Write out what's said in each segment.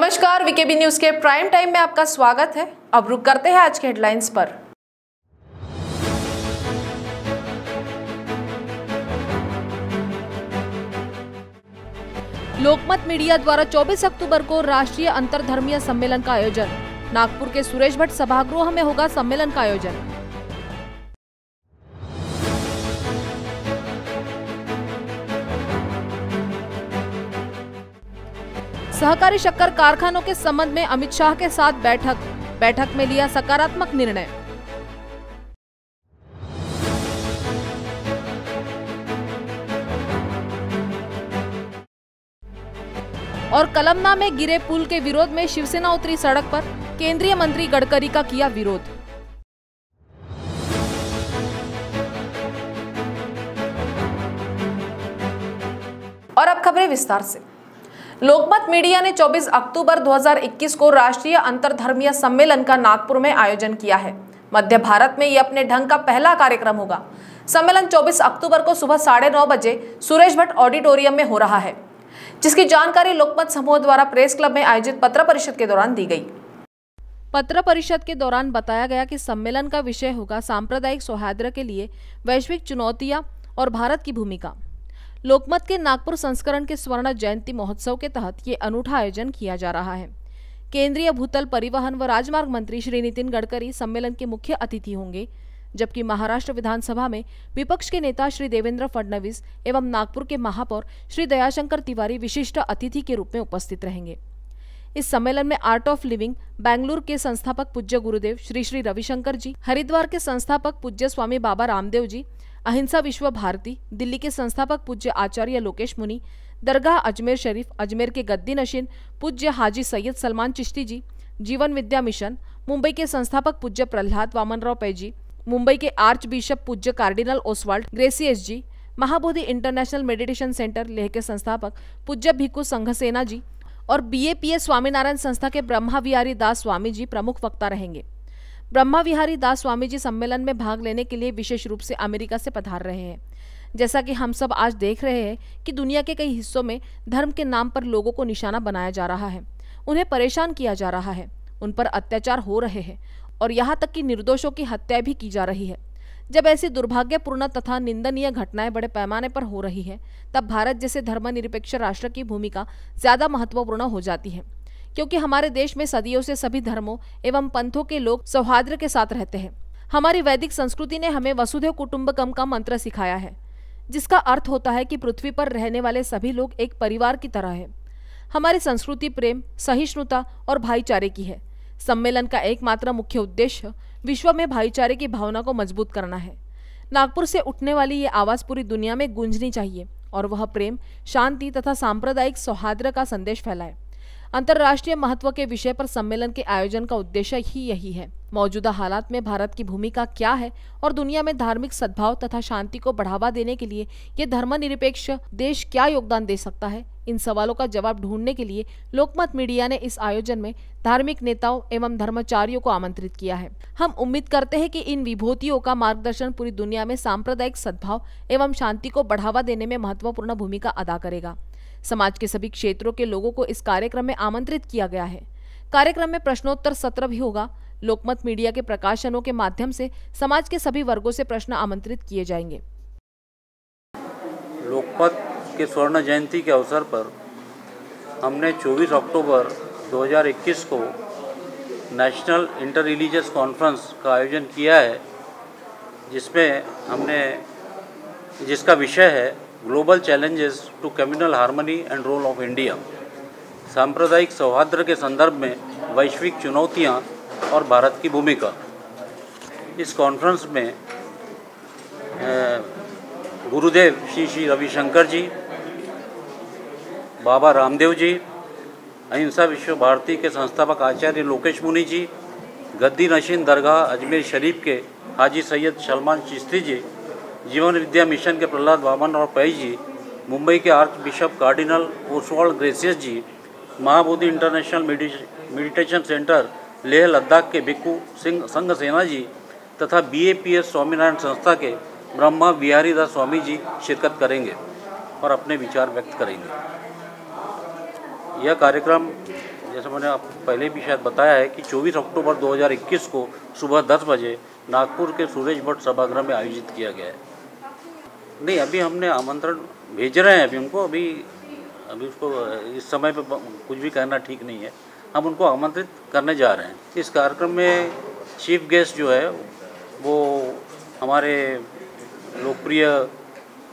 नमस्कार VKB news के prime time में आपका स्वागत है। अब रुक करते हैं आज के हेडलाइंस पर। लोकमत मीडिया द्वारा 24 अक्टूबर को राष्ट्रीय अंतरधर्मीय सम्मेलन का आयोजन। नागपुर के सुरेश भट्ट सभागृह में होगा सम्मेलन का आयोजन। सहकारी शक्कर कारखानों के संबंध में अमित शाह के साथ बैठक बैठक में लिया सकारात्मक निर्णय। और कलमना में गिरे पुल के विरोध में शिवसेना उतरी सड़क पर, केंद्रीय मंत्री गडकरी का किया विरोध। और अब खबरें विस्तार से। लोकमत मीडिया ने 24 अक्टूबर 2021 को राष्ट्रीय अंतरधर्मीय सम्मेलन का नागपुर में आयोजन किया है। मध्य भारत में ये अपने ढंग का पहला कार्यक्रम होगा। सम्मेलन 24 अक्टूबर को सुबह साढ़े नौ बजे सुरेश भट्ट ऑडिटोरियम में हो रहा है, जिसकी जानकारी लोकमत समूह द्वारा प्रेस क्लब में आयोजित पत्र परिषद के दौरान दी गई। पत्र परिषद के दौरान बताया गया कि सम्मेलन का विषय होगा सांप्रदायिक सौहार्द के लिए वैश्विक चुनौतियाँ और भारत की भूमिका। लोकमत के नागपुर संस्करण के स्वर्ण जयंती महोत्सव के तहत ये अनूठा आयोजन किया जा रहा है। केंद्रीय भूतल परिवहन व राजमार्ग मंत्री श्री नितिन गडकरी सम्मेलन के मुख्य अतिथि होंगे, जबकि महाराष्ट्र विधानसभा में विपक्ष के नेता श्री देवेंद्र फडणवीस एवं नागपुर के महापौर श्री दयाशंकर तिवारी विशिष्ट अतिथि के रूप में उपस्थित रहेंगे। इस सम्मेलन में आर्ट ऑफ़ लिविंग बेंगलुरु के संस्थापक पूज्य गुरुदेव श्री श्री रविशंकर जी, हरिद्वार के संस्थापक पूज्य स्वामी बाबा रामदेव जी अहिंसा विश्व भारती, दिल्ली के संस्थापक पूज्य आचार्य लोकेश मुनि, दरगाह अजमेर शरीफ, अजमेर के गद्दी नशीन पूज्य हाजी सैयद सलमान चिश्ती जी, जीवन विद्या मिशन, मुंबई के संस्थापक पूज्य प्रहलाद वामनराव पैजी, मुंबई के आर्च बिशप पूज्य cardinal Oswald Gracias ji, Mahabodhi international meditation centre Leh के संस्थापक पूज्य भिक्खु संघसेना जी और B A P BAPS Swaminarayan Sanstha के ब्रह्मा विहारी दास स्वामी जी प्रमुख वक्ता रहेंगे। ब्रह्मा विहारी दास स्वामी जी सम्मेलन में भाग लेने के लिए विशेष रूप से अमेरिका से पधार रहे हैं। जैसा कि हम सब आज देख रहे हैं कि दुनिया के कई हिस्सों में धर्म के नाम पर लोगों को निशाना बनाया जा रहा है। उन्हें परेशान किया जा रहा है। उन पर अत्याचार हो रहे हैं और यहाँ तक कि निर्दोषों की हत्या भी की जा रही है। जब ऐसी दुर्भाग्यपूर्ण तथा निंदनीय घटनाएँ बड़े पैमाने पर हो रही है, तब भारत जैसे धर्मनिरपेक्ष राष्ट्र की भूमिका ज़्यादा महत्वपूर्ण हो जाती है। क्योंकि हमारे देश में सदियों से सभी धर्मों एवं पंथों के लोग सौहार्द के साथ रहते हैं। हमारी वैदिक संस्कृति ने हमें वसुधैव कुटुंबकम का मंत्र सिखाया है, जिसका अर्थ होता है कि पृथ्वी पर रहने वाले सभी लोग एक परिवार की तरह है। हमारी संस्कृति प्रेम, सहिष्णुता और भाईचारे की है। सम्मेलन का एकमात्र मुख्य उद्देश्य विश्व में भाईचारे की भावना को मज़बूत करना है। नागपुर से उठने वाली ये आवाज़ पूरी दुनिया में गूंजनी चाहिए और वह प्रेम, शांति तथा सांप्रदायिक सौहार्द का संदेश फैलाए। अंतर्राष्ट्रीय महत्व के विषय पर सम्मेलन के आयोजन का उद्देश्य ही यही है। मौजूदा हालात में भारत की भूमिका क्या है और दुनिया में धार्मिक सद्भाव तथा शांति को बढ़ावा देने के लिए ये धर्मनिरपेक्ष देश क्या योगदान दे सकता है? इन सवालों का जवाब ढूँढने के लिए लोकमत मीडिया ने इस आयोजन में धार्मिक नेताओं एवं धर्मचारियों को आमंत्रित किया है। हम उम्मीद करते हैं कि इन विभूतियों का मार्गदर्शन पूरी दुनिया में सांप्रदायिक सद्भाव एवं शांति को बढ़ावा देने में महत्वपूर्ण भूमिका अदा करेगा। समाज के सभी क्षेत्रों के लोगों को इस कार्यक्रम में आमंत्रित किया गया है। कार्यक्रम में प्रश्नोत्तर सत्र भी होगा। लोकमत मीडिया के प्रकाशनों के माध्यम से समाज के सभी वर्गों से प्रश्न आमंत्रित किए जाएँगे। लोकमत के स्वर्ण जयंती के अवसर पर हमने 24 अक्टूबर 2021 को नेशनल इंटर रिलीजियस कॉन्फ्रेंस का आयोजन किया है, जिसमें हमने, जिसका विषय है global challenges to communal harmony and role of India. सांप्रदायिक सौहार्द के संदर्भ में वैश्विक चुनौतियाँ और भारत की भूमिका। इस कॉन्फ्रेंस में गुरुदेव श्री श्री रविशंकर जी, बाबा रामदेव जी, अहिंसा विश्व भारती के संस्थापक आचार्य लोकेश मुनि जी, गद्दी नशीन दरगाह अजमेर शरीफ के हाजी सैयद सलमान चिश्ती जी जीवन विद्या मिशन के प्रहलाद वामन और पै जी, मुंबई के archbishop cardinal Oswald Gracias ji, Mahabodhi international meditation centre Leh Ladakh के भिक्खू सिंह, संघ सेना जी तथा B A P S Swaminarayan Sanstha के ब्रह्मा बिहारी दास स्वामी जी शिरकत करेंगे और अपने विचार व्यक्त करेंगे। यह कार्यक्रम, जैसे मैंने आपको पहले भी शायद बताया है कि 24 अक्टूबर 2021 को सुबह 10 बजे नागपुर के सूरज भट्ट सभागृह में आयोजित किया गया है। नहीं, अभी हमने आमंत्रण भेज रहे हैं अभी उनको अभी अभी उसको, इस समय पे कुछ भी कहना ठीक नहीं है। हम उनको आमंत्रित करने जा रहे हैं। इस कार्यक्रम में चीफ गेस्ट जो है, वो हमारे लोकप्रिय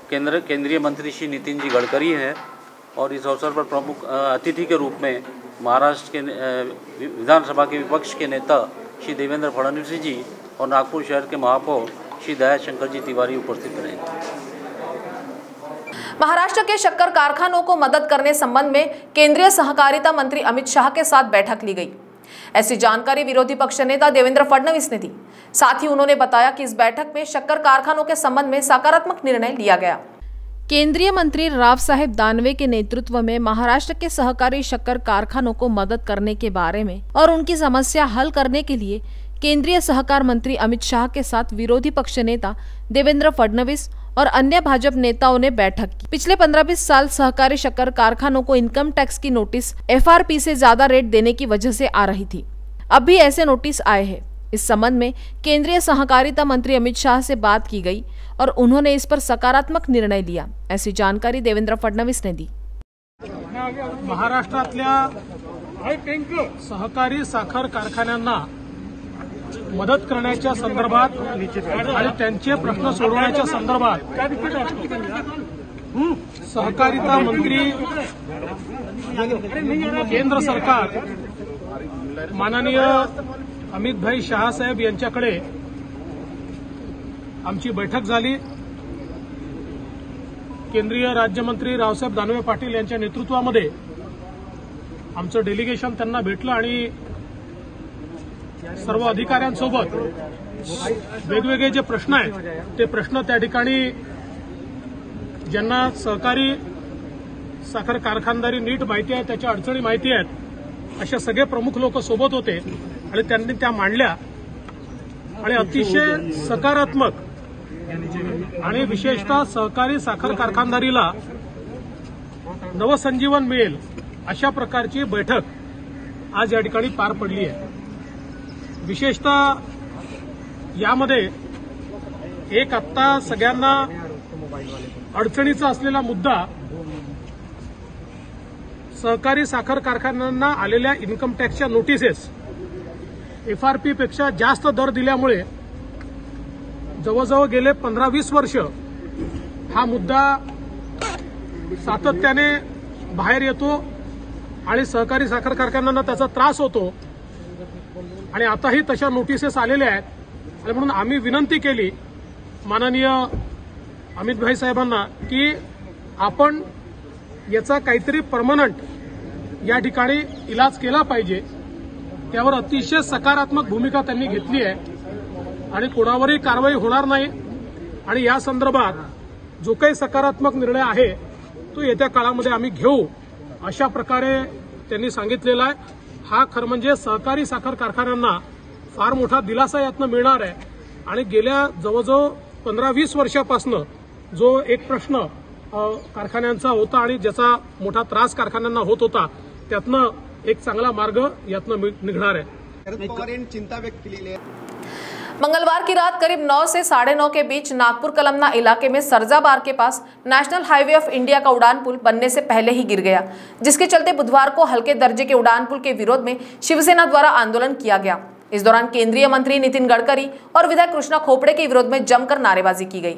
केंद्र, केंद्रीय मंत्री श्री नितिन जी गडकरी हैं और इस अवसर पर प्रमुख अतिथि के रूप में महाराष्ट्र के विधानसभा के विपक्ष के नेता श्री देवेंद्र फडणवीस जी और नागपुर शहर के महापौर श्री दयाशंकर जी तिवारी उपस्थित रहेंगे। महाराष्ट्र के शक्कर कारखानों को मदद करने संबंध में केंद्रीय सहकारिता मंत्री अमित शाह के साथ बैठक ली गई। ऐसी जानकारी विरोधी पक्ष नेता देवेंद्र फडणवीस ने दी। साथ ही उन्होंने बताया कि इस बैठक में शक्कर कारखानों के संबंध में सकारात्मक निर्णय लिया गया। केंद्रीय मंत्री राव साहेब दानवे के नेतृत्व में महाराष्ट्र के सहकारी शक्कर कारखानों को मदद करने के बारे में और उनकी समस्या हल करने के लिए केंद्रीय सहकार मंत्री अमित शाह के साथ विरोधी पक्ष नेता देवेंद्र फडणवीस और अन्य भाजपा नेताओं ने बैठक की। पिछले 15-20 साल सहकारी शक्कर कारखानों को इनकम टैक्स की नोटिस एफआरपी से ज़्यादा रेट देने की वजह से आ रही थी। अब भी ऐसे नोटिस आए हैं। इस संबंध में केंद्रीय सहकारिता मंत्री अमित शाह से बात की गई और उन्होंने इस पर सकारात्मक निर्णय लिया। ऐसी जानकारी देवेंद्र फडणवीस ने दी। महाराष्ट्रातल्या सहकारी साखर कारखान्यांना मदत करण्याच्या संदर्भात आणि त्यांचे प्रश्न सोडवण्याच्या संदर्भात सहकारिता मंत्री केंद्र सरकार माननीय अमितभाई शहासाहेब यांच्याकडे आमची बैठक झाली. केंद्रीय राज्यमंत्री रावसाहेब दानवे पाटील यांच्या नेतृत्वामध्ये आमचं डेलिगेशन त्यांना भेटलं आणि सर्व अधिकाऱ्यांसोबत वेगवेगळे जे प्रश्न आहेत ते प्रश्न त्या ठिकाणी ज्यांना सहकारी साखर कारखानदारी नीट माहिती आहे त्याच्या अडचणी माहिती आहेत अशा सगळे प्रमुख लोक सोबत होते आणि त्यांनी त्या मांडल्या. आणि अतिशय सकारात्मक आणि विशेषतः सहकारी साखर कारखानदारीला नवसंजीवन मिळेल अशा प्रकारची बैठक आज या ठिकाणी पार पडली आहे. विशेषतः यामध्ये एक आत्ता सगळ्यांना अडचणीचा असलेला मुद्दा सहकारी साखर कारखान्यांना आलेल्या इन्कम टॅक्सच्या नोटिसेस एफआरपीपेक्षा जास्त दर दिल्यामुळे जवळजवळ गेले पंधरा वीस वर्ष हा मुद्दा सातत्याने बाहेर येतो आणि सहकारी साखर कारखान्यांना त्याचा त्रास होतो. आणि आताही तशा नोटिसेस आलेल्या आहेत. आणि म्हणून आम्ही विनंती केली माननीय अमितभाई साहेबांना की आपण याचा काहीतरी परमनंट या ठिकाणी इलाज केला पाहिजे. त्यावर अतिशय सकारात्मक भूमिका त्यांनी घेतली आहे. आणि कोणावरही कारवाई होणार नाही. आणि या संदर्भात जो काही सकारात्मक निर्णय आहे तो येत्या काळामध्ये आम्ही घेऊ अशा प्रकारे त्यांनी सांगितलेला आहे. हा खरं म्हणजे सहकारी साखर कारखान्यांना फार मोठा दिलासा यातनं मिळणार आहे. आणि गेल्या जवळजवळ पंधरा वीस वर्षापासून जो एक प्रश्न कारखान्यांचा होता आणि ज्याचा मोठा त्रास कारखान्यांना होत होता त्यातनं एक चांगला मार्ग यातनं निघणार आहे. चिंता व्यक्त केलेली आहे. मंगलवार की रात करीब 9 से साढ़े नौ के बीच नागपुर कलमना इलाके में सरजाबार के पास नेशनल हाईवे ऑफ़ इंडिया का उड़ान पुल बनने से पहले ही गिर गया, जिसके चलते बुधवार को हल्के दर्जे के उड़ान पुल के विरोध में शिवसेना द्वारा आंदोलन किया गया। इस दौरान केंद्रीय मंत्री नितिन गडकरी और विधायक कृष्णा खोपड़े के विरोध में जमकर नारेबाजी की गई।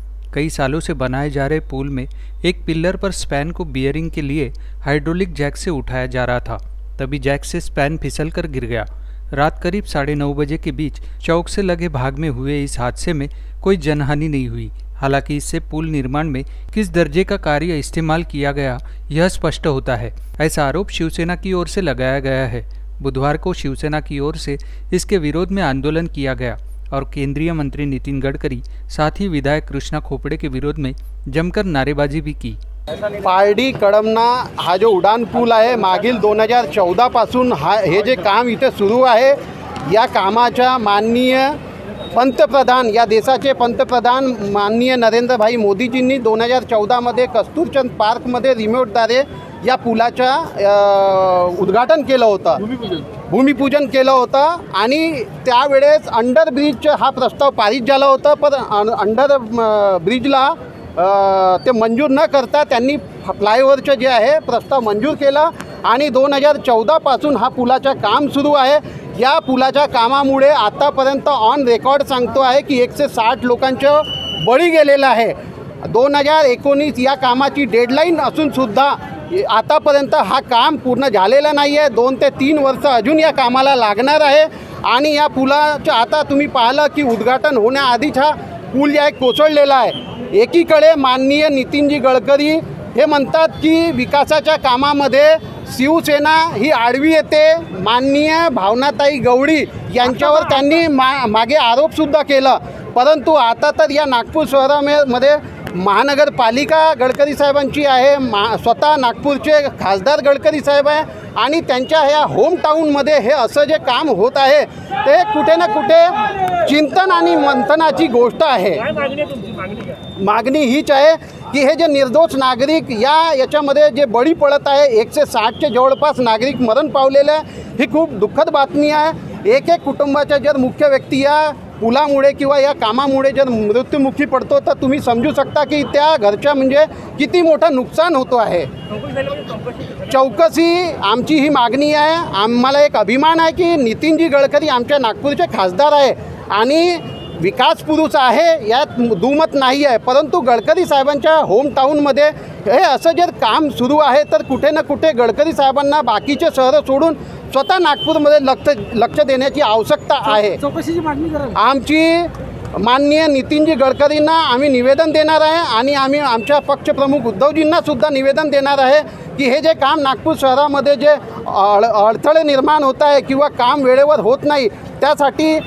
कई सालों से बनाए जा रहे पुल में एक पिल्लर पर स्पैन को बियरिंग के लिए हाइड्रोलिक जैक से उठाया जा रहा था। तभी जैक से स्पैन फिसल कर गिर गया। रात करीब साढ़े नौ बजे के बीच चौक से लगे भाग में हुए इस हादसे में कोई जनहानि नहीं हुई। हालाँकि इससे पुल निर्माण में किस दर्जे का कार्य इस्तेमाल किया गया, यह स्पष्ट होता है। ऐसा आरोप शिवसेना की ओर से लगाया गया है। बुधवार को शिवसेना की ओर से इसके विरोध में आंदोलन किया गया। और केंद्रीय मंत्री नितिन गडकरी, साथ ही विधायक कृष्णा खोपड़े के विरोध में जमकर नारेबाजी भी की। पारडी कडमना हा जो उडान पूल आहे, मागील दोन हज़ार चौदापासून हा हे जे काम इथे सुरू आहे, या कामाच्या माननीय पंतप्रधान, या देशाचे पंतप्रधान माननीय नरेंद्रभाई मोदीजींनी दोन हज़ार चौदामध्ये कस्तूरचंद पार्कमध्ये रिमोटद्वारे या पुलाच्या उद्घाटन केलं होतं. भूमिपूजन केलं होतं आणि त्यावेळेस अंडर ब्रिज हा प्रस्ताव पारित झाला होता पण अंडर ब्रिजला ते मंजूर न करता त्यांनी फ्लायओव्हरचं जे आहे प्रस्ताव मंजूर केला आणि दोन हजार चौदापासून हा पुलाचं काम सुरू आहे. या पुलाच्या कामामुळे आतापर्यंत ऑन रेकॉर्ड सांगतो आहे की एकशे साठ लोकांचं बळी गेलेलं आहे. दोन हजार एकोणीस या कामाची डेडलाईन असूनसुद्धा आतापर्यंत हा काम पूर्ण झालेलं नाही आहे. दोन ते तीन वर्ष अजून या कामाला लागणार आहे. आणि या पुलाचं आता तुम्ही पाहिलं की उद्घाटन होण्याआधीच हा पूल जे आहे कोसळलेला आहे. एकीकडे माननीय नितीनजी गडकरी हे म्हणतात की विकासाच्या कामामध्ये शिवसेना ही आडवी येते. माननीय भावनाताई गवळी यांच्यावर त्यांनी मा मागे आरोपसुद्धा केलं. परंतु आता तर या नागपूर शहरामध्ये महानगरपालिका गडकरी साहेबांची आहे मा स्वतः नागपूरचे खासदार गडकरी साहेब आहे आणि त्यांच्या ह्या होम टाऊनमध्ये हे असं जे काम होत आहे ते कुठे ना कुठे चिंतन आणि मंथनाची गोष्ट आहे. मागणी हीच आहे की हे जे निर्दोष नागरिक या याच्यामध्ये जे बळी पडत आहे एकशे साठचे जवळपास नागरिक मरण पावलेले आहे ही खूप दुःखद बातमी आहे. एक एक कुटुंबाच्या जर मुख्य व्यक्ती या पुलामुळे किंवा या कामामुळे जर मृत्युमुखी पडतो तर तुम्ही समजू शकता की त्या घरच्या म्हणजे किती मोठं नुकसान होतो आहे. चौकशी आमची ही मागणी आहे. आम्हाला एक अभिमान आहे की नितीनजी गडकरी आमच्या नागपूरचे खासदार आहे आणि विकास पुरुष आहे यात दुमत नाही आहे. परंतु गडकरी साहेबांच्या होम टाऊनमध्ये हे असं जर काम सुरू आहे तर कुठे ना कुठे गडकरी साहेबांना बाकीचे शहरं सोडून स्वतः नागपूरमध्ये लक्ष लक्ष देण्याची आवश्यकता आहे. चौकशीची मागणी करा आमची माननीय नितीनजी गडकरींना आम्ही निवेदन देणार आहे आणि आम्ही आमच्या पक्षप्रमुख उद्धवजींना सुद्धा निवेदन देणार आहे की हे जे काम नागपूर शहरामध्ये जे अड अडथळे निर्माण होत आहे किंवा काम वेळेवर होत नाही त्यासाठी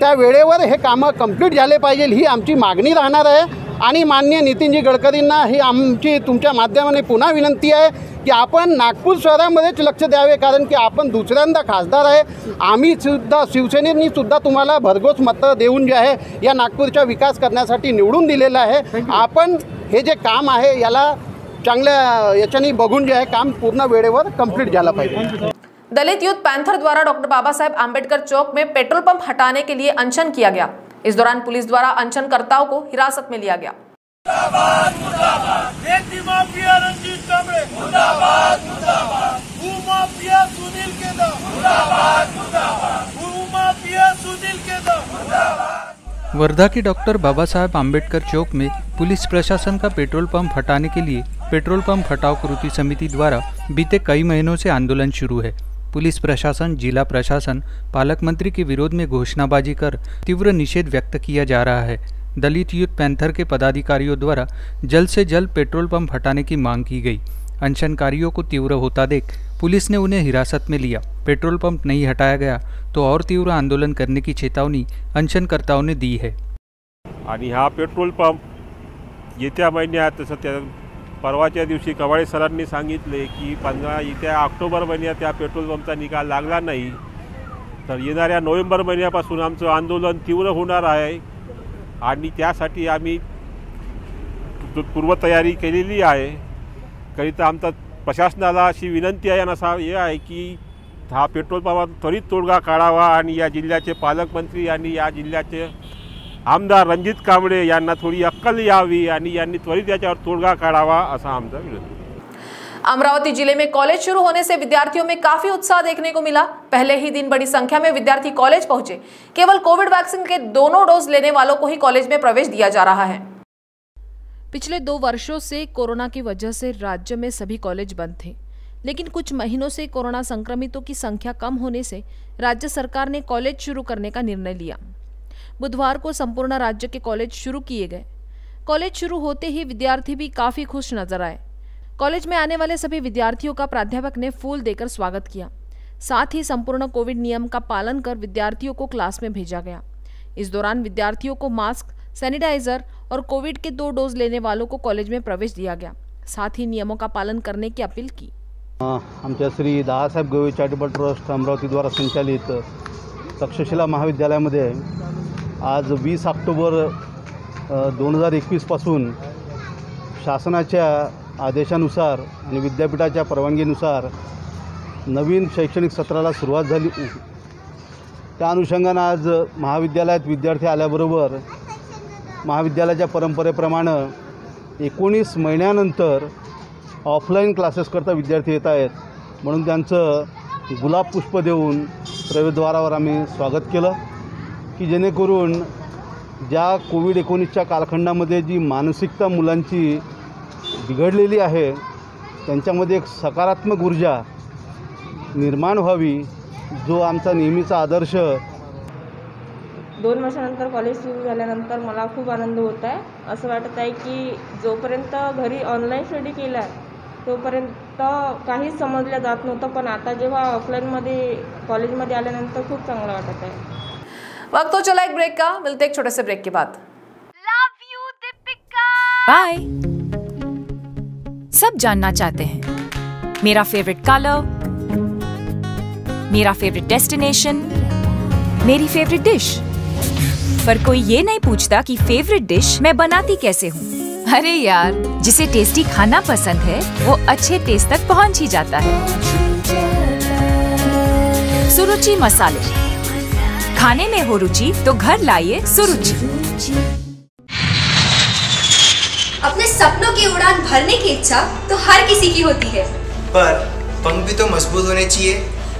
त्या वेळेवर हे कामं कंप्लीट झाले पाहिजे ही आमची मागणी राहणार आहे. आणि माननीय नितीनजी गडकरींना ही आमची तुमच्या माध्यमाने पुन्हा विनंती आहे की आपण नागपूर शहरामध्येच लक्ष द्यावे कारण की आपण दुसऱ्यांदा खासदार आहे. आम्ही सुद्धा शिवसेनेनी सुद्धा तुम्हाला भरघोस मतं देऊन जे आहे या नागपूरचा विकास करण्यासाठी निवडून दिलेलं आहे. आपण हे जे काम आहे याला चांगल्या याच्याने बघून जे आहे काम पूर्ण वेळेवर कंप्लीट झालं पाहिजे. दलित यूथ पैंथर द्वारा डॉक्टर बाबा साहेब आम्बेडकर चौक में पेट्रोल पंप हटाने के लिए अनशन किया गया। इस दौरान पुलिस द्वारा अनशनकर्ताओं को हिरासत में लिया गया। वर्धा के डॉक्टर बाबा साहेब आम्बेडकर चौक में पुलिस प्रशासन का पेट्रोल पंप हटाने के लिए पेट्रोल पंप हटाओ कृति समिति द्वारा बीते कई महीनों से आंदोलन शुरू है। पुलिस प्रशासन, जिला प्रशासन, पालक मंत्री के विरोध में घोषणाबाजी कर तीव्र निषेध व्यक्त किया जा रहा है। दलित यूथ पैंथर के पदाधिकारियों द्वारा जल्द से जल्द पेट्रोल पंप हटाने की मांग की गई। अनशनकारियों को तीव्र होता देख पुलिस ने उन्हें हिरासत में लिया। पेट्रोल पंप नहीं हटाया गया तो और तीव्र आंदोलन करने की चेतावनी अनशनकर्ताओं ने दी है। हा, पेट्रोल पंप येत्या महिन्यात परवाच्या दिवशी कवाळे सरांनी सांगितले की पंधरा येत्या ऑक्टोबर महिन्यात या पेट्रोल पंपचा निकाल लागला नाही. तर येणाऱ्या नोव्हेंबर महिन्यापासून आमचं आंदोलन तीव्र होणार आहे आणि त्यासाठी आम्ही पूर्वतयारी केलेली आहे. करिता आमचा प्रशासनाला अशी विनंती आहे आणि असा हे आहे की हा पेट्रोल पंपात त्वरित तोडगा काढावा आणि या जिल्ह्याचे पालकमंत्री आणि या जिल्ह्याचे आमदार रणजित कांबळे यांना थोडी अक्कल यावी आणि यांनी त्वरित याच्यावर तोडगा काढावा असा आमचा विनंती. अमरावती ज़िले में कॉलेज शुरू होने से विद्यार्थियों में काफ़ी उत्साह देखने को मिला। पहले ही दिन बड़ी संख्या में विद्यार्थी कॉलेज पहुँचे। केवल कोविड वैक्सीन के दोनों डोज लेने वालों को ही कॉलेज में प्रवेश दिया जा रहा है। पिछले दो वर्षों से कोरोना की वजह से राज्य में सभी कॉलेज बंद थे। लेकिन कुछ महीनों से कोरोना संक्रमितों की संख्या कम होने से राज्य सरकार ने कॉलेज शुरू करने का निर्णय लिया। बुधवार को संपूर्ण राज्य के कॉलेज शुरू किए गए। कॉलेज शुरू होते ही विद्यार्थी भी काफ़ी खुश नज़र आए। कॉलेज में आने वाले सभी विद्यार्थियों का प्राध्यापक ने फूल देकर स्वागत किया। साथ ही संपूर्ण कोविड नियम का पालन कर विद्यार्थियों को क्लास में भेजा गया। इस दौरान विद्यार्थियों को मास्क, सैनिटाइजर और कोविड के दो डोज लेने वालों को कॉलेज में प्रवेश दिया गया। साथ ही नियमों का पालन करने की अपील की। आमच्या श्री दादासाहेब गवई चॅरिटेबल ट्रस्ट अमरावतीद्वारा संचालित तक्षशिला महाविद्यालयामध्ये आज वीस ऑक्टोबर दोन हजार एकवीसपासून शासनाच्या आदेशानुसार आणि विद्यापीठाच्या परवानगीनुसार नवीन शैक्षणिक सत्राला सुरुवात झाली. त्या अनुषंगानं आज महाविद्यालयात विद्यार्थी आल्याबरोबर महाविद्यालयाच्या परंपरेप्रमाणे एकोणीस महिन्यानंतर ऑफलाईन क्लासेसकरता विद्यार्थी येत आहेत. म्हणून त्यांचं गुलाब पुष्प देऊन प्रवेशद्वारावर आम्ही स्वागत केलं की जेणेकरून ज्या कोविड एकोणीसच्या कालखंडामध्ये जी मानसिकता मुलांची बिघडलेली आहे त्यांच्यामध्ये एक सकारात्मक ऊर्जा निर्माण व्हावी जो आमचा नेहमीचा आदर्श. दोन वर्षानंतर कॉलेज सुरू झाल्यानंतर मला खूप आनंद होत आहे. असं वाटत आहे की जोपर्यंत घरी ऑनलाईन स्टडी केला आहे तोपर्यंत काहीच समजलं जात नव्हतं पण आता जेव्हा ऑफलाईनमध्ये कॉलेजमध्ये आल्यानंतर खूप चांगलं वाटत आहे. वक्त तो चला एक ब्रेक का? मिलते एक छोटे से ब्रेक के बाद. बाय सब जानना चाहते हैं। मेरा फेवरेट कलर मेरा फेवरेट डेस्टिनेशन मेरी फेवरेट डिश पर कोई ये नहीं पूछता कि फेवरेट डिश मैं बनाती कैसे हूँ। अरे यार जिसे टेस्टी खाना पसंद है वो अच्छे टेस्ट तक पहुँच ही जाता है। सुरुचि मसाले। खाने में हो रुचि तो घर लाइए सुरुचि। अपने सपनों की उड़ान भरने की इच्छा तो हर किसी की होती है। पर पंख भी तो मज़बूत होने चाहिए।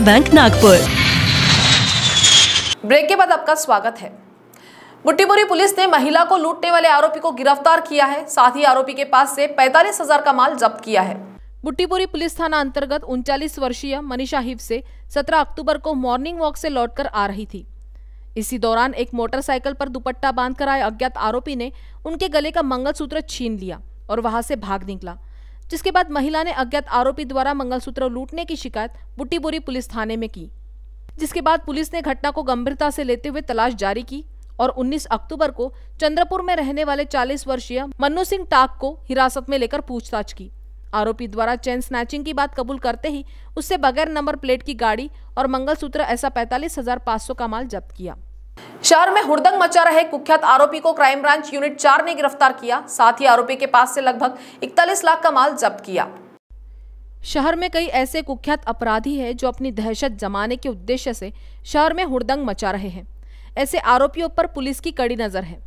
bank Nagpur. Break के बाद आपका स्वागत है। बुट्टीपुरी पुलिस ने महिला को लूटने वाले आरोपी को गिरफ़्तार किया है। साथ ही आरोपी के पास से पैंतालीस हज़ार का माल जब्त किया है। बुट्टीपुरी पुलिस थाना अंतर्गत उनचालीस वर्षीय मनीषा हिफ से 17 अक्टूबर को मॉर्निंग वॉक से लौटकर आ रही थी। इसी दौरान एक मोटरसाइकिल पर दुपट्टा बांधकर आए अज्ञात आरोपी ने उनके गले का मंगलसूत्र छीन लिया और वहाँ से भाग निकला। जिसके बाद महिला ने अज्ञात आरोपी द्वारा मंगलसूत्र लूटने की शिकायत बुट्टीपुरी पुलिस थाने में की। जिसके बाद पुलिस ने घटना को गंभीरता से लेते हुए तलाश जारी की और 19 अक्टूबर को चंद्रपुर में रहने वाले 40 वर्षीय मन्नू सिंह टाक को हिरासत में लेकर पूछताछ की। आरोपी द्वारा चैन स्नैचिंग की बात कबूल करते ही उससे बगैर नंबर प्लेट की गाड़ी और मंगलसूत्र ऐसा पैंतालीस हज़ार पाँच सौ का माल जब्त किया। शहर में हुड़दंग मचा रहे कुख्यात आरोपी को क्राइम ब्रांच यूनिट चार ने गिरफ़्तार किया। साथ ही आरोपी के पास से लगभग इकतालीस लाख का माल जब्त किया। शहर में कई ऐसे कुख्यात अपराधी हैं जो अपनी दहशत जमाने के उद्देश्य से शहर में हुड़दंग मचा रहे हैं। ऐसे आरोपियों पर पुलिस की कड़ी नज़र है।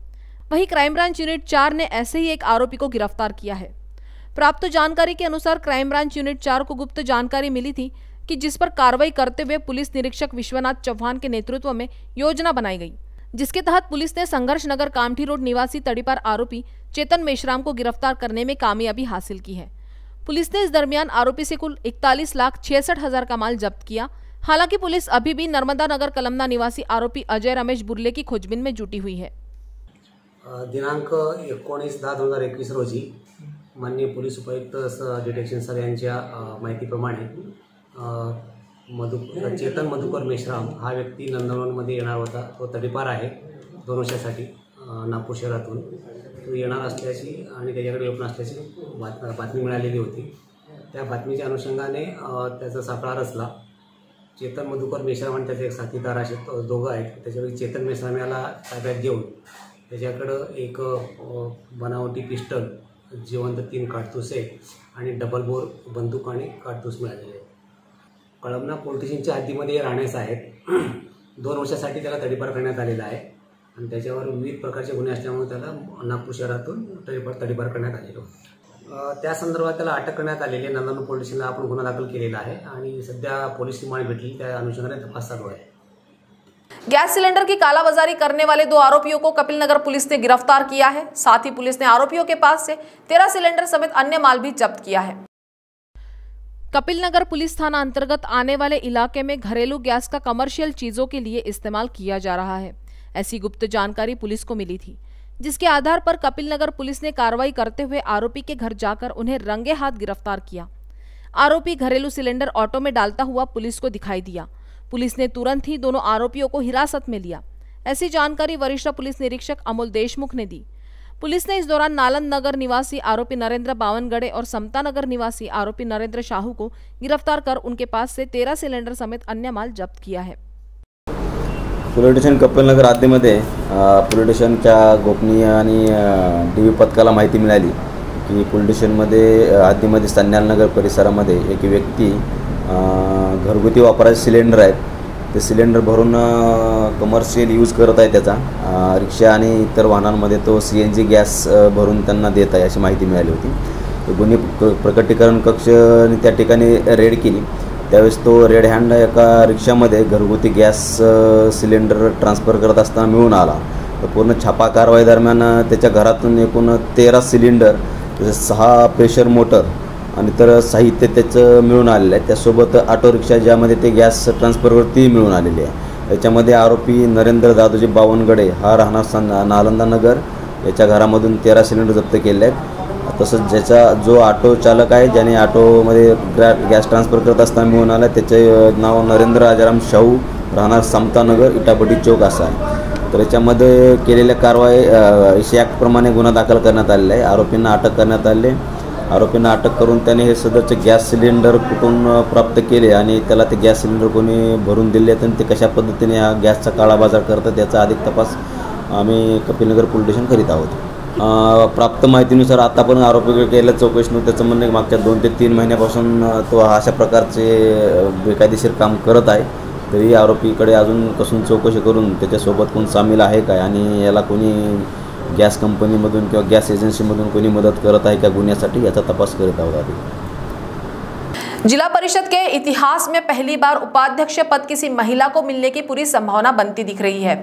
वहीं क्राइम ब्रांच यूनिट चार ने ऐसे ही एक आरोपी को गिरफ़्तार किया है। प्राप्त जानकारी के अनुसार क्राइम ब्रांच यूनिट चार को गुप्त जानकारी मिली थी कि जिस पर कार्रवाई करते हुए पुलिस निरीक्षक विश्वनाथ चौहान के नेतृत्व में योजना बनाई गई जिसके तहत पुलिस ने संघर्ष नगर कामठी रोड निवासी तड़ीपार आरोपी चेतन मेश्राम को गिरफ़्तार करने में कामयाबी हासिल की है। पुलिस ने इस दरमियान आरोपी से कुल इकतालीस लाख छियासठ हज़ार का माल जब्त किया। हालाँकि पुलिस अभी भी नर्मदा नगर कलमना निवासी आरोपी अजय रमेश बुर्ले की खोजबीन में जुटी हुई है। दिनांक एकोणीस दहा दोन हज़ार एकवीस रोजी माननीय पोलीस उपायुक्त डिटेक्शन सर यांच्या माहितीप्रमाणे अ, मधु चेतन मधुकर मेश्राम हा व्यक्ती नंदनवनमध्ये येणार होता. तो तडीपार आहे दोन वर्षासाठी नागपूर शहरातून. तो येणार असल्याची आणि त्याच्याकडे वेपन असल्याची बात बातमी मिळालेली होती. त्या बातमीच्या अनुषंगाने त्याचा सापळा रचला. चेतन मधुकर मेश्राम आणि त्याचे एक साथीदार असे दोघं आहेत. त्याच्यापैकी चेतन मेश्राम याला ताब्यात घेऊन त्याच्याकडं एक बनावटी पिस्टल जिवंत तीन काडतुसे आणि डबल बोर बंदूक आणि काडतूस मिळालेले कळमना पोलिटिशनच्या हद्दीमध्ये राहण्यास आहेत. दोन वर्षासाठी त्याला तडीपार करण्यात आलेला आहे. आणि त्याच्यावर विविध प्रकारचे गुन्हे असल्यामुळे त्याला नागपूर शहरातून तडीपार तडीपार करण्यात आलेलो त्या संदर्भात त्याला अटक करण्यात आलेली आहे. नंदनू पोलीस स्टेशनला आपण गुन्हा दाखल केलेला आहे. आणि सध्या पोलीस रिमांड भेटली. त्या अनुषंगाने तपास चालू आहे. गैस सिलेंडर की कालाबाजारी करने वाले दो आरोपियों को कपिल नगर पुलिस ने गिरफ्तार किया है। साथ ही पुलिस ने आरोपियों के पास से तेरह सिलेंडर समेत अन्य माल भी जब्त किया है। कपिल नगर पुलिस थाना अंतर्गत आने वाले इलाके में घरेलू गैस का कमर्शियल चीज़ों के लिए इस्तेमाल किया जा रहा है। ऐसी गुप्त जानकारी पुलिस को मिली थी, जिसके आधार पर कपिल नगर पुलिस ने कार्रवाई करते हुए आरोपी के घर जाकर उन्हें रंगे हाथ गिरफ़्तार किया। आरोपी घरेलू सिलेंडर ऑटो में डालता हुआ पुलिस को दिखाई दिया। पुलिस ने तुरंत ही दोनों आरोपियों को हिरासत में लिया। ऐसी जानकारी वरिष्ठ पुलिस निरीक्षक अमोल देशमुख ने दी। पुलिस ने इस दौरान नालंद नगर निवासी आरोपी नरेंद्र बावनगड़े और समता नगर निवासी आरोपी नरेंद्र शाहू को गिरफ़्तार कर उनके पास से तेरह सिलेंडर समेत अन्य माल जब्त किया है। पोलीस स्टेशन कपिलनगर हद्दीमध्ये अ, पोलीस स्टेशनच्या गोपनीय आणि डी व्ही पथकाला माहिती मिळाली की पोलीस स्टेशनमध्ये हद्दीमध्ये संन्यालनगर परिसरामध्ये एक व्यक्ती घरगुती वापराचे सिलेंडर आहेत. ते सिलेंडर भरून कमर्शियल यूज करत आहे त्याचा. रिक्षा आणि इतर वाहनांमध्ये तो सी एन जी गॅस भरून त्यांना देत आहे अशी माहिती मिळाली होती. गुन्हे प्रकटीकरण कक्षने त्या ठिकाणी रेड केली. त्यावेळेस तो रेड हँड एका रिक्षामध्ये घरगुती गॅस सिलेंडर ट्रान्सफर करत असताना मिळून आला. तर पूर्ण छापा कारवाई दरम्यान त्याच्या घरातून एकूण तेरा सिलेंडर तसेच सहा प्रेशर मोटर आणि तर साहित्य त्याचं मिळून आलेलं आहे. त्यासोबत ऑटो रिक्षा ज्यामध्ये ते गॅस ट्रान्सफरवरती मिळून आलेली आहे. याच्यामध्ये आरोपी नरेंद्र दादोजी बावनगडे हा राहणार नालंदा नगर. याच्या घरामधून तेरा सिलेंडर जप्त केले आहेत. तसंच ज्याचा जो ऑटो चालक आहे ज्याने ऑटोमध्ये ग्रॅ गॅस ट्रान्सफर करत असताना मिळून आला त्याचे नाव नरेंद्र राजाराम शाहू राहणार समतानगर इटापटी चौक असा आहे. तर याच्यामध्ये केलेल्या कारवाई ॲक्टप्रमाणे गुन्हा दाखल करण्यात आलेला आहे. आरोपींना अटक करण्यात आली आहे. आरोपींना अटक करून त्याने हे सदरचे गॅस सिलेंडर कुठून प्राप्त केले आणि त्याला ते गॅस सिलेंडर कोणी भरून दिले आहेत आणि ते कशा पद्धतीने हा गॅसचा काळाबाजार करतात याचा अधिक तपास आम्ही कपिलनगर पोलीस स्टेशन करीत आहोत. प्राप्त माहितीनुसार आता पण आरोपी केलं चौकशी त्याचं म्हणणं मागच्या दोन ते तीन महिन्यापासून तो अशा प्रकारचे बेकायदेशीर काम करत आहे. तरी आरोपीकडे अजून कसून चौकशी करून त्याच्यासोबत कोण सामील आहे काय आणि याला कोणी गॅस कंपनीमधून किंवा गॅस एजन्सीमधून कोणी मदत करत आहे का गुन्ह्यासाठी, याचा तपास करीत आहोत आधी. जिला परिषद के इतिहास में पहली बार उपाध्यक्ष पद किसी महिला को मिलने की पूरी संभावना बनती दिख रही है।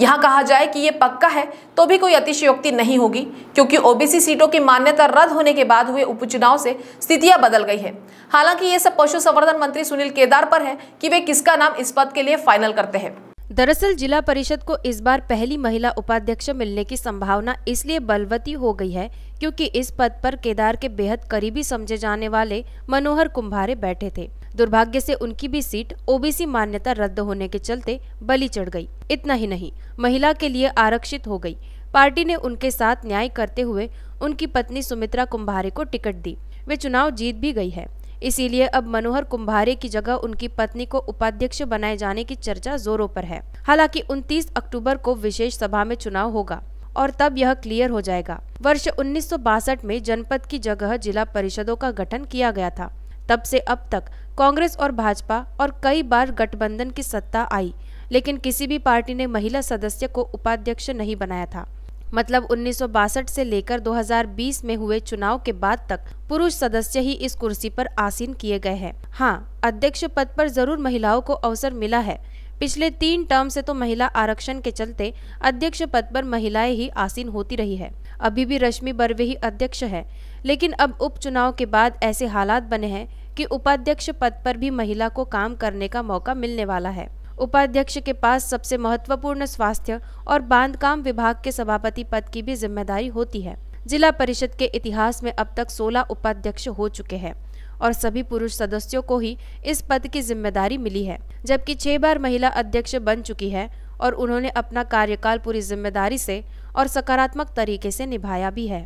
यहाँ कहा जाए कि ये पक्का है तो भी कोई अतिशयोक्ति नहीं होगी, क्योंकि ओबीसी सीटों की मान्यता रद्द होने के बाद हुए उपचुनाव से स्थितियाँ बदल गई है। हालाँकि ये सब पशु संवर्धन मंत्री सुनील केदार पर है कि वे किसका नाम इस पद के लिए फाइनल करते हैं। दरअसल जिला परिषद को इस बार पहली महिला उपाध्यक्ष मिलने की संभावना इसलिए बलवती हो गई है क्योंकि इस पद पर केदार के बेहद करीबी समझे जाने वाले मनोहर कुंभारे बैठे थे। दुर्भाग्य से उनकी भी सीट ओबीसी मान्यता रद्द होने के चलते बलि चढ़ गई। इतना ही नहीं, महिला के लिए आरक्षित हो गई। पार्टी ने उनके साथ न्याय करते हुए उनकी पत्नी सुमित्रा कुंभारे को टिकट दी। वे चुनाव जीत भी गई है। इसीलिए अब मनोहर कुंभारे की जगह उनकी पत्नी को उपाध्यक्ष बनाए जाने की चर्चा जोरों पर है। हालाँकि 29 अक्टूबर को विशेष सभा में चुनाव होगा और तब यह क्लियर हो जाएगा। वर्ष उन्नीस सौ बासठ में जनपद की जगह जिला परिषदों का गठन किया गया था। तब से अब तक कांग्रेस और भाजपा और कई बार गठबंधन की सत्ता आई, लेकिन किसी भी पार्टी ने महिला सदस्य को उपाध्यक्ष नहीं बनाया था। मतलब उन्नीस से लेकर 2020 में हुए चुनाव के बाद तक पुरुष सदस्य ही इस कुर्सी पर आसीन किए गए हैं। हाँ अध्यक्ष पद पर ज़रूर महिलाओं को अवसर मिला है। पिछले तीन टर्म से तो महिला आरक्षण के चलते अध्यक्ष पद पर महिलाएँ ही आसीन होती रही है। अभी भी रश्मि बर्वे ही अध्यक्ष है। लेकिन अब उपचुनाव के बाद ऐसे हालात बने हैं कि उपाध्यक्ष पद पर भी महिला को काम करने का मौका मिलने वाला है। उपाध्यक्ष के पास सबसे महत्वपूर्ण स्वास्थ्य और बांधकाम विभाग के सभापति पद की भी ज़िम्मेदारी होती है। जिला परिषद के इतिहास में अब तक 16 उपाध्यक्ष हो चुके हैं और सभी पुरुष सदस्यों को ही इस पद की ज़िम्मेदारी मिली है, जबकि छह बार महिला अध्यक्ष बन चुकी है और उन्होंने अपना कार्यकाल पूरी ज़िम्मेदारी से और सकारात्मक तरीके से निभाया भी है।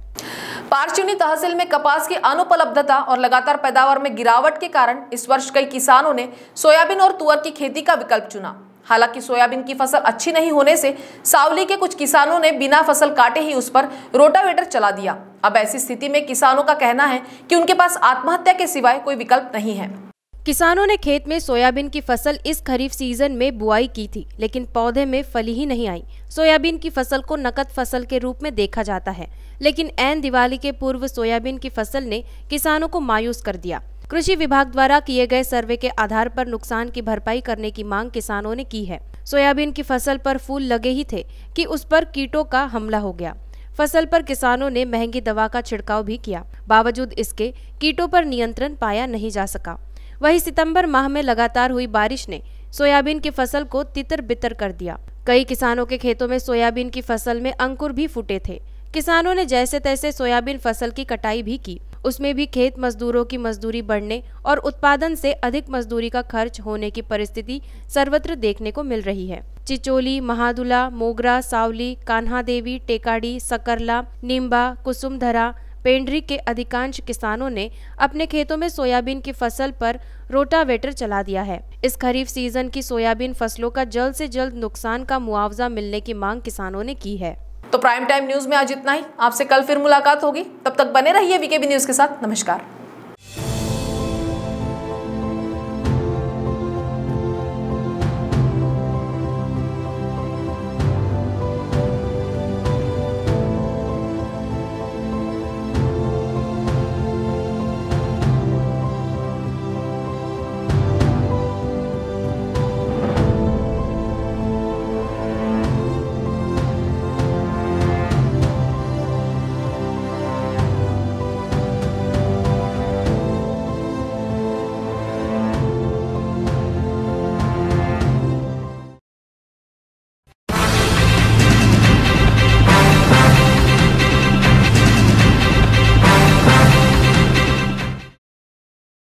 पारचूनी तहसील में कपास की अनुपलब्धता और लगातार पैदावार में गिरावट के कारण इस वर्ष कई किसानों ने सोयाबीन और तुअर की खेती का विकल्प चुना। हालाँकि सोयाबीन की फ़सल अच्छी नहीं होने से सावली के कुछ किसानों ने बिना फ़सल काटे ही उस पर रोटावेटर चला दिया। अब ऐसी स्थिति में किसानों का कहना है कि उनके पास आत्महत्या के सिवाय कोई विकल्प नहीं है। किसानों ने खेत में सोयाबीन की फ़सल इस खरीफ सीज़न में बुआई की थी, लेकिन पौधे में फली ही नहीं आई। सोयाबीन की फ़सल को नकद फ़सल के रूप में देखा जाता है, लेकिन एन दिवाली के पूर्व सोयाबीन की फ़सल ने किसानों को मायूस कर दिया। कृषि विभाग द्वारा किए गए सर्वे के आधार पर नुकसान की भरपाई करने की मांग किसानों ने की है। सोयाबीन की फ़सल पर फूल लगे ही थे कि उस पर कीटों का हमला हो गया। फ़सल पर किसानों ने महँगी दवा का छिड़काव भी किया। बावजूद इसके, कीटों पर नियंत्रण पाया नहीं जा सका। वहीं सितंबर माह में लगातार हुई बारिश ने सोयाबीन की फ़सल को तितर बितर कर दिया। कई किसानों के खेतों में सोयाबीन की फ़सल में अंकुर भी फूटे थे। किसानों ने जैसे तैसे सोयाबीन फ़सल की कटाई भी की। उसमें भी खेत मजदूरों की मजदूरी बढ़ने और उत्पादन से अधिक मजदूरी का खर्च होने की परिस्थिति सर्वत्र देखने को मिल रही है। चिचोली, महादुला, मोगरा, सावली, कान्हा देवी, टेकाड़ी, सकरला निम्बा कुसुमधरा पेंड्री के अधिकांश किसानों ने अपने खेतों में सोयाबीन की फ़सल पर रोटावेटर चला दिया है। इस खरीफ सीज़न की सोयाबीन फ़सलों का जल्द से जल्द नुकसान का मुआवजा मिलने की मांग किसानों ने की है। तो प्राइम टाइम न्यूज़ में आज इतना ही। आपसे कल फिर मुलाकात होगी। तब तक बने रहिए वीकेबी न्यूज़ के साथ। नमस्कार।